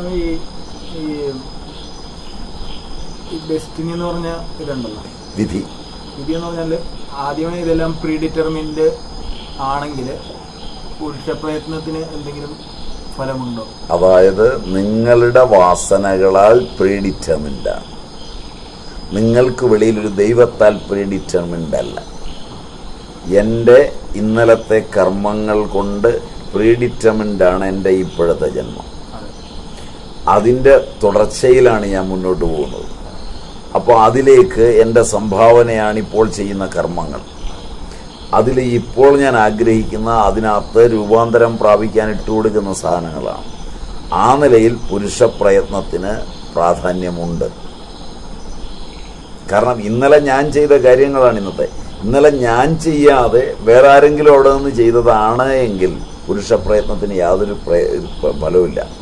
ഈ ഈ ഡെസ്റ്റിനി എന്ന് പറഞ്ഞ ഇതുണ്ടല്ലോ. വിധി. വിധി എന്ന് പറഞ്ഞാൽ ആദ്യമേ ഇതെല്ലാം പ്രീ ഡിറ്റർമിൻഡ് ആണെങ്കിൽ പുരുഷ പ്രയത്നത്തിന് എന്തെങ്കിലും ഫലമുണ്ടോ? അതായത് നിങ്ങളുടെ വാസനകളാൽ പ്രീഡിറ്റർമിൻഡ് ആണ്. നിങ്ങൾക്ക് വെളിയിൽ ഒരു ദൈവത്താൽ പ്രീഡിറ്റർമിൻഡ് അല്ല. എന്റെ ഇന്നലത്തെ കർമ്മങ്ങൾ കൊണ്ട് പ്രീഡിറ്റർമിൻഡ് ആണ് എന്റെ ഇപ്പോഴത്തെ ജന്മം. അതിന്റെ തുടർച്ചയിലാണ് ഞാൻ മുന്നോട്ട് പോകുന്നത്. അപ്പോൾ അതിലേക്ക് എന്റെ സംഭാവനയാണ് ഇപ്പോൾ ചെയ്യുന്ന കർമ്മങ്ങൾ. അതിൽ ഇപ്പോൾ ഞാൻ ആഗ്രഹിക്കുന്ന അതിനകത്ത് രൂപാന്തരം പ്രാപിക്കാൻ ഇട്ടുകൊടുക്കുന്ന സാധനങ്ങളാണ്. ആ നിലയിൽ പുരുഷ പ്രയത്നത്തിന് പ്രാധാന്യമുണ്ട്. കാരണം ഇന്നലെ ഞാൻ ചെയ്ത കാര്യങ്ങളാണ് ഇന്നത്തെ. ഇന്നലെ ഞാൻ ചെയ്യാതെ വേറെ ആരെങ്കിലും അവിടെ നിന്ന് ചെയ്തതാണ് എങ്കിൽ പുരുഷ പ്രയത്നത്തിന് യാതൊരു ഫലവുമില്ല.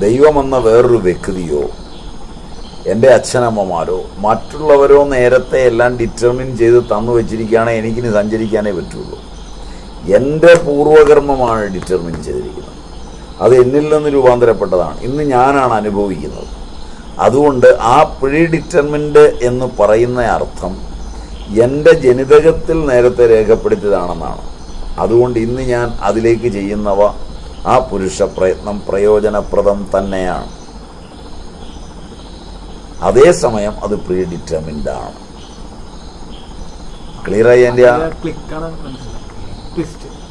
ദൈവമെന്ന വേറൊരു വ്യക്തിയോ എന്റെ അച്ഛനമ്മമാരോ മറ്റുള്ളവരോ നേരത്തെ എല്ലാം ഡിറ്റർമിൻ ചെയ്ത് തന്നു വെച്ചിരിക്കുകയാണെങ്കിൽ എനിക്കിനി സഞ്ചരിക്കാനേ പറ്റുള്ളൂ. എന്റെ പൂർവകർമ്മമാണ് ഡിറ്റർമിൻ ചെയ്തിരിക്കുന്നത്. അത് എന്നിൽ നിന്ന് രൂപാന്തരപ്പെട്ടതാണ്. ഇന്ന് ഞാനാണ് അനുഭവിക്കുന്നത്. അതുകൊണ്ട് ആ പ്രീ ഡിറ്റർമിൻഡ് എന്ന് പറയുന്ന അർത്ഥം എന്റെ ജനിതകത്തിൽ നേരത്തെ രേഖപ്പെടുത്തിയതാണെന്നാണ്. അതുകൊണ്ട് ഇന്ന് ഞാൻ അതിലേക്ക് ചെയ്യുന്നവ ആ പുരുഷ പ്രയത്നം പ്രയോജനപ്രദം തന്നെയാണ്. അതേസമയം അത് പ്രീ ഡിറ്റർമിൻഡ് ആണ് ക്ലിയറായി എന്റെ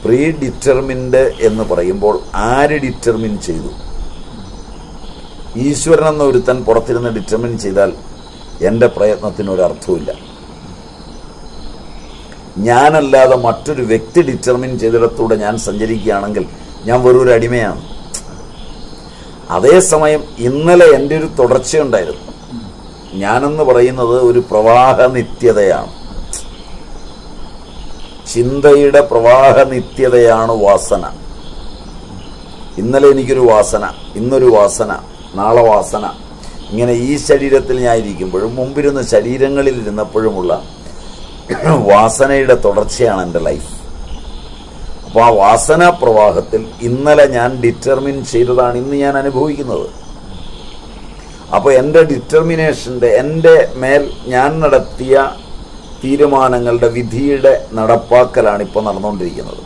പ്രീ ഡിറ്റർമിൻഡ് എന്ന് പറയുമ്പോൾ ആര് ഡിറ്റർമിൻ ചെയ്തു? ഈശ്വരൻ എന്ന ഒരുത്തൻ പുറത്തിരുന്ന് ഡിറ്റർമിൻ ചെയ്താൽ എന്റെ പ്രയത്നത്തിന് ഒരു അർത്ഥവുമില്ല. ഞാനല്ലാതെ മറ്റൊരു വ്യക്തി ഡിറ്റർമിൻ ചെയ്തിടത്തൂടെ ഞാൻ സഞ്ചരിക്കുകയാണെങ്കിൽ ഞാൻ വെറും ഒരു അടിമയാണ്. അതേസമയം ഇന്നലെ എന്റെ ഒരു തുടർച്ചയുണ്ടായിരുന്നു. ഞാനെന്ന് പറയുന്നത് ഒരു പ്രവാഹ നിത്യതയാണ്. ചിന്തയുടെ പ്രവാഹ നിത്യതയാണ് വാസന. ഇന്നലെ എനിക്കൊരു വാസന ഇന്നൊരു വാസന നാളെ വാസന. ഇങ്ങനെ ഈ ശരീരത്തിൽ ഞാൻ ഇരിക്കുമ്പോഴും മുമ്പിരുന്ന ശരീരങ്ങളിൽ ഇരുന്നപ്പോഴുമുള്ള വാസനയുടെ തുടർച്ചയാണ് എന്റെ ലൈഫ് അപ്പോൾ ആ വാസനാ പ്രവാഹത്തിൽ ഇന്നലെ ഞാൻ ഡിറ്റർമിൻ ചെയ്തതാണ് ഇന്ന് ഞാൻ അനുഭവിക്കുന്നത്. അപ്പോൾ എന്റെ ഡിറ്റർമിനേഷന്റെ എന്റെ മേൽ ഞാൻ നടത്തിയ തീരുമാനങ്ങളുടെ വിധിയുടെ നടപ്പാക്കലാണ് ഇപ്പോൾ നടന്നുകൊണ്ടിരിക്കുന്നത്.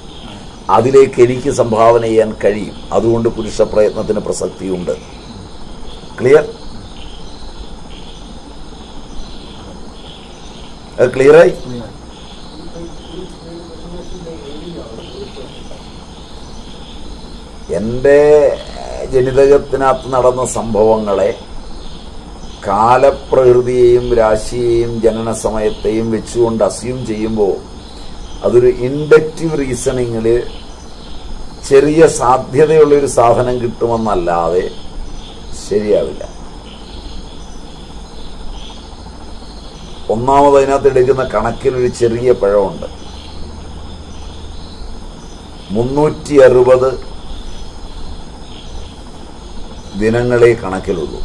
അതിലേക്ക് എനിക്ക് സംഭാവന ചെയ്യാൻ കഴിയും. അതുകൊണ്ട് പുരുഷ പ്രയത്നത്തിന് പ്രസക്തിയുണ്ട്. ക്ലിയർ ക്ലിയറായി എന്റെ ജനിതകത്തിനകത്ത് നടന്ന സംഭവങ്ങളെ കാലപ്രകൃതിയെയും രാശിയെയും ജനന സമയത്തെയും വെച്ചുകൊണ്ട് അസ്യൂം ചെയ്യുമ്പോൾ അതൊരു ഇൻഡക്റ്റീവ് റീസണിങ്ങിൽ ചെറിയ സാധ്യതയുള്ള ഒരു സാധനം കിട്ടുമെന്നല്ലാതെ ശരിയാവില്ല. ഒന്നാമത് അതിനകത്ത് എടുക്കുന്ന കണക്കിൽ ഒരു ചെറിയ പഴമുണ്ട്. മുന്നൂറ്റി അറുപത് ദിനങ്ങളെ കണക്കിലുള്ളൂ.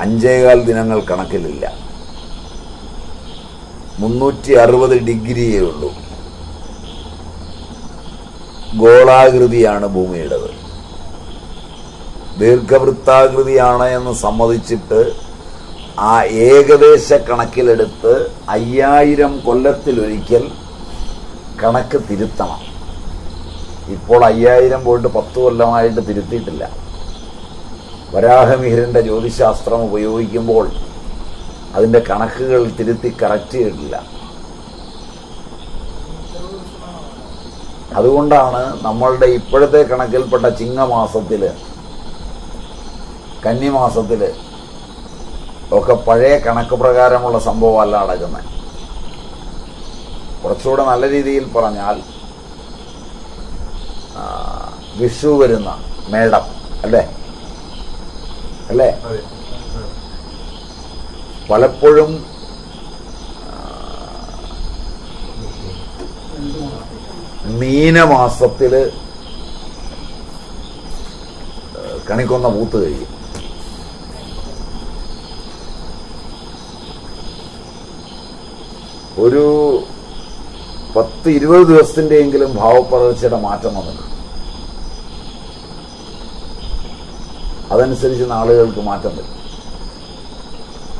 അഞ്ചേകാൽ ദിനങ്ങൾ കണക്കിലില്ല. മുന്നൂറ്റി അറുപത് ഡിഗ്രിയേ ഉള്ളൂ. ഗോളാകൃതിയാണ് ഭൂമിയുടേത്. ദീർഘവൃത്താകൃതിയാണ് എന്ന് സമ്മതിച്ചിട്ട് ആ ഏകദേശ കണക്കിലെടുത്ത് അയ്യായിരം കൊല്ലത്തിലൊരിക്കൽ കണക്ക് തിരുത്തണം. ഇപ്പോൾ അയ്യായിരം പോയിട്ട് പത്ത് കൊല്ലമായിട്ട് തിരുത്തിയിട്ടില്ല. വരാഹമിഹിരന്റെ ജ്യോതിശാസ്ത്രം ഉപയോഗിക്കുമ്പോൾ അതിന്റെ കണക്കുകൾ തിരുത്തി കറക്റ്റ് ചെയ്തിട്ടില്ല. അതുകൊണ്ടാണ് നമ്മളുടെ ഇപ്പോഴത്തെ കണക്കിൽപ്പെട്ട ചിങ്ങമാസത്തിൽ കന്നിമാസത്തിൽ ഒക്കെ പഴയ കണക്ക് പ്രകാരമുള്ള സംഭവമല്ല നടക്കുന്നത് കുറച്ചുകൂടെ നല്ല രീതിയിൽ പറഞ്ഞാൽ വിഷു വരുന്ന മേടം അല്ലേ? അല്ലേ? പലപ്പോഴും മീനമാസത്തിൽ കണിക്കൊന്ന പൂത്ത് കഴിയും. ഒരു പത്ത് ഇരുപത് ദിവസത്തിന്റെയെങ്കിലും ഭാവപ്പകർച്ചയുടെ മാറ്റം വന്നിട്ടുണ്ട്. അതനുസരിച്ച് നാളുകൾക്ക് മാറ്റം വരും.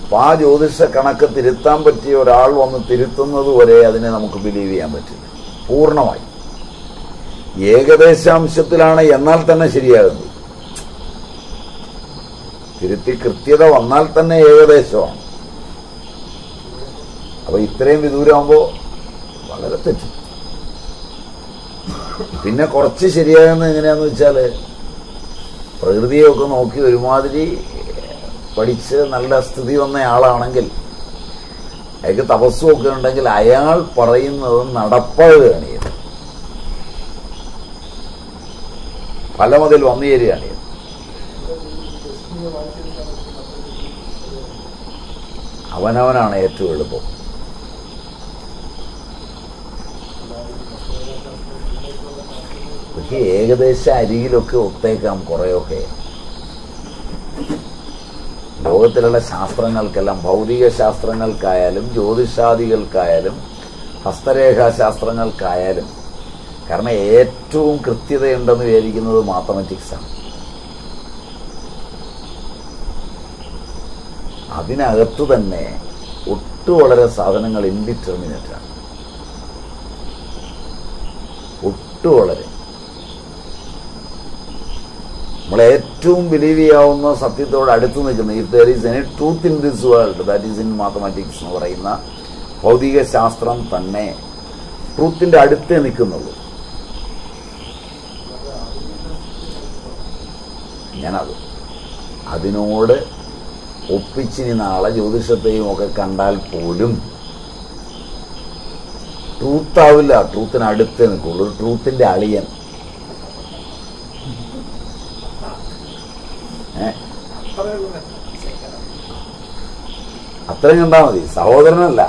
അപ്പൊ ആ ജ്യോതിഷ കണക്ക് തിരുത്താൻ പറ്റിയ ഒരാൾ വന്ന് തിരുത്തുന്നത് വരെ അതിനെ നമുക്ക് ബിലീവ് ചെയ്യാൻ പറ്റില്ല. പൂർണമായി. ഏകദേശാംശത്തിലാണ് എന്നാൽ തന്നെ ശരിയാകുന്നത്. തിരുത്തി കൃത്യത വന്നാൽ തന്നെ ഏകദേശമാണ്. അപ്പൊ ഇത്രയും വിദൂരമാകുമ്പോ വളരെ തെറ്റും. പിന്നെ കുറച്ച് ശരിയാകുന്നത് എങ്ങനെയാന്ന് വെച്ചാൽ പ്രകൃതിയൊക്കെ നോക്കി ഒരുമാതിരി പഠിച്ച് നല്ല സ്ഥിതി വന്നയാളാണെങ്കിൽ അയാൾക്ക് തപസ്സും ഒക്കെ ഉണ്ടെങ്കിൽ അയാൾ പറയുന്നത് നടപ്പാകുകയാണ് ചെയ്യുന്നത്. ഫലം അതിൽ വന്നു ചേരുകയാണ് അവനവനാണ് ഏറ്റവും എളുപ്പം. പക്ഷെ ഏകദേശം അരികിലൊക്കെ ഒത്തേക്കാം കുറേയൊക്കെ. ലോകത്തിലുള്ള ശാസ്ത്രങ്ങൾക്കെല്ലാം ഭൗതിക ശാസ്ത്രങ്ങൾക്കായാലും ജ്യോതിഷാദികൾക്കായാലും ഹസ്തരേഖാശാസ്ത്രങ്ങൾക്കായാലും കാരണം ഏറ്റവും കൃത്യതയുണ്ടെന്ന് വിചാരിക്കുന്നത് മാത്തമാറ്റിക്സ് അതിനകത്തു തന്നെ ഒട്ടു വളരെ സാധനങ്ങൾ ഇൻഡിറ്റർമിനേറ്റ് ആണ്. ഒട്ടു വളരെ. നമ്മൾ ഏറ്റവും ബിലീവ് ചെയ്യാവുന്ന സത്യത്തോട് അടുത്ത് നിൽക്കുന്ന if there is any truth in this world that is in mathematics എന്ന് പറയുന്ന ഭൗതിക ശാസ്ത്രം തന്നെ ട്രൂത്തിന്റെ അടുത്തേ നിൽക്കുന്നുള്ളൂ ഞാനത് അതിനോട് ഒപ്പിച്ചിനി നാളെ ജ്യോതിഷത്തെയും ഒക്കെ കണ്ടാൽ പോലും ട്രൂത്താവില്ല ട്രൂത്തിന് അടുത്തേ നിൽക്കുള്ളൂ. ട്രൂത്തിന്റെ അളിയൻ. അത്രയും കണ്ടാ മതി. സഹോദരനല്ല